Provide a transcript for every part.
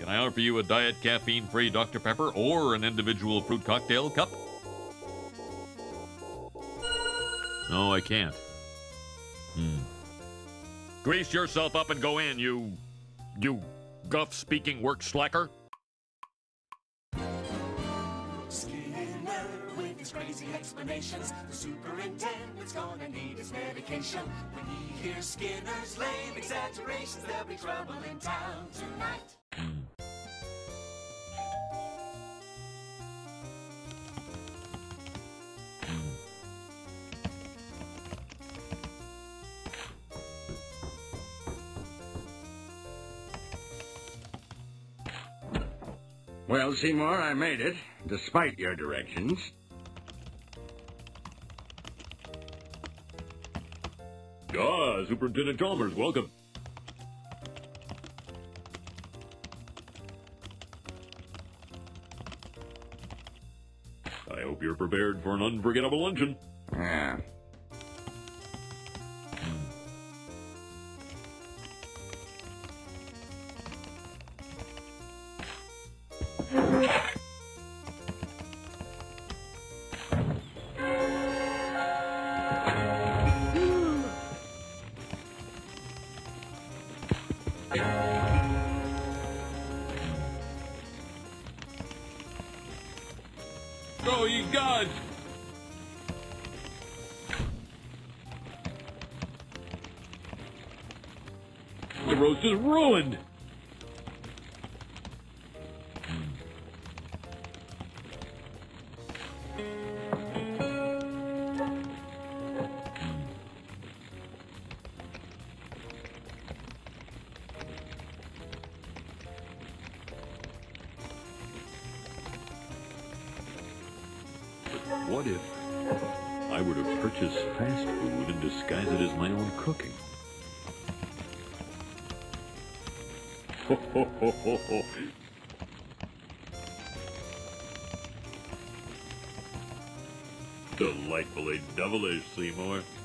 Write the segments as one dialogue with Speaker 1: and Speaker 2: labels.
Speaker 1: Can I offer you a diet caffeine-free Dr. Pepper or an individual fruit cocktail cup? No, I can't. Hmm. Grease yourself up and go in, you... you guff-speaking work slacker.
Speaker 2: His crazy explanations. The superintendent's gonna need his medication. When he hears Skinner's lame exaggerations, there'll be trouble in town tonight.
Speaker 3: Well, Seymour, I made it, despite your directions.
Speaker 1: Ah, Superintendent Chalmers, welcome. I hope you're prepared for an unforgettable luncheon.
Speaker 3: Yeah.
Speaker 1: Go, ye gods! The roast is ruined! What if I were to purchase fast food and disguise it as my own cooking? Ho, ho, ho, ho, ho. Delightfully devilish, Seymour.
Speaker 3: Seymour!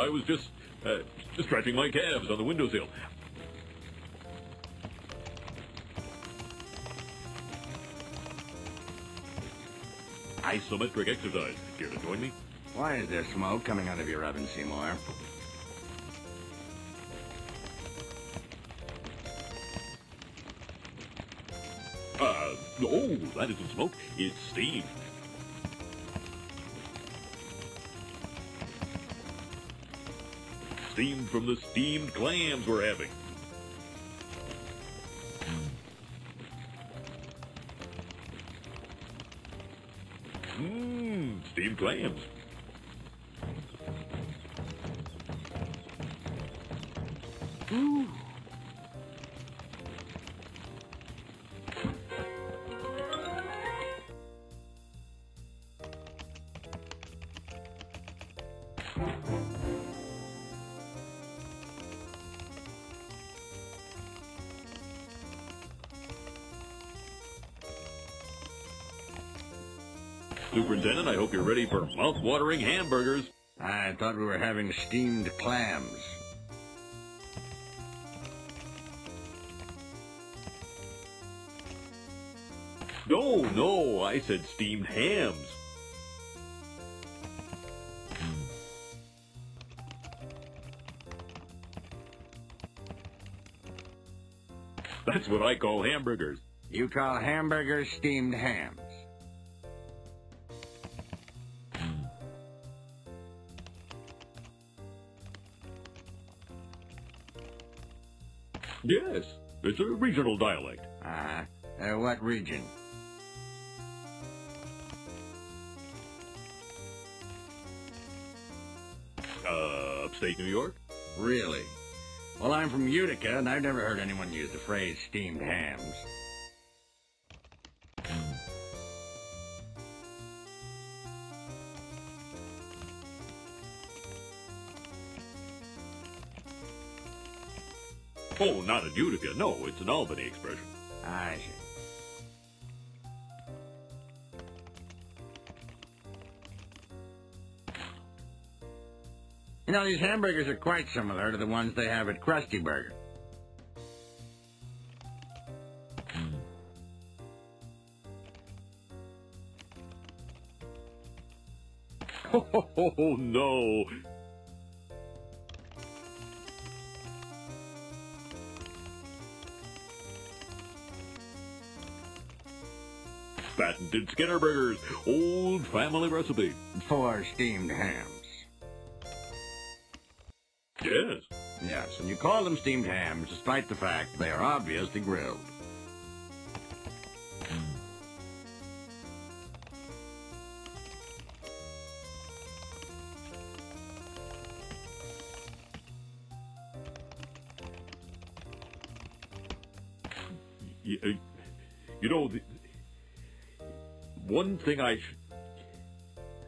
Speaker 1: I was just uh, stretching my calves on the windowsill. Isometric exercise. Care to join me?
Speaker 3: Why is there smoke coming out of your oven, Seymour?
Speaker 1: Uh, oh, that isn't smoke. It's steam. Steam from the steamed clams we're having. Mmm, steamed clams. Superintendent, I hope you're ready for mouth-watering hamburgers.
Speaker 3: I thought we were having steamed clams.
Speaker 1: No, no, I said steamed hams. That's what I call hamburgers.
Speaker 3: You call hamburgers steamed hams.
Speaker 1: Yes, it's a regional dialect.
Speaker 3: Uh-huh. Uh, what region?
Speaker 1: Uh, upstate New York?
Speaker 3: Really? Well, I'm from Utica, and I've never heard anyone use the phrase steamed hams.
Speaker 1: Oh, not in Utica. No, it's an Albany expression.
Speaker 3: I see. You know, these hamburgers are quite similar to the ones they have at Krusty Burger.
Speaker 1: Oh, no. Patented Skinner Burgers, old family recipe.
Speaker 3: For steamed hams.
Speaker 1: Yes.
Speaker 3: Yes, and you call them steamed hams despite the fact they are obviously grilled.
Speaker 1: You, uh, you know, the, one thing I. Sh-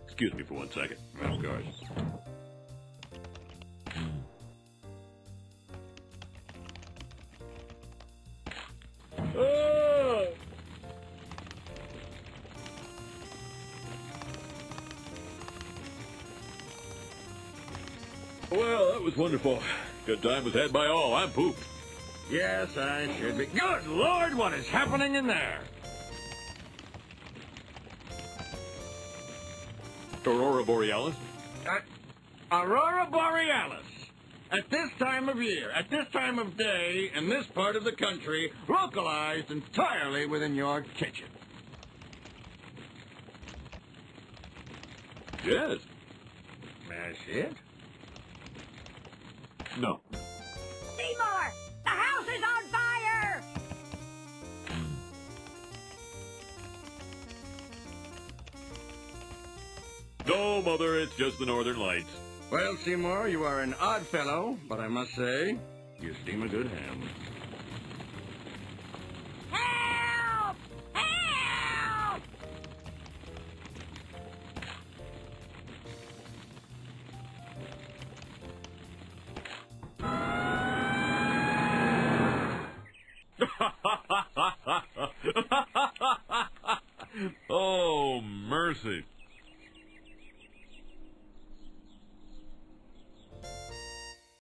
Speaker 1: Excuse me for one second.
Speaker 3: Of course.
Speaker 1: Ah! Well, that was wonderful. Good time was had by all. I'm pooped.
Speaker 3: Yes, I should be. Good Lord, what is happening in there?
Speaker 1: Aurora Borealis?
Speaker 3: Uh, Aurora Borealis. At this time of year, at this time of day, in this part of the country, localized entirely within your kitchen.
Speaker 1: Yes.
Speaker 3: That's it?
Speaker 1: No. No, Mother, it's just the Northern Lights.
Speaker 3: Well, Seymour, you are an odd fellow, but I must say, you steam a good ham.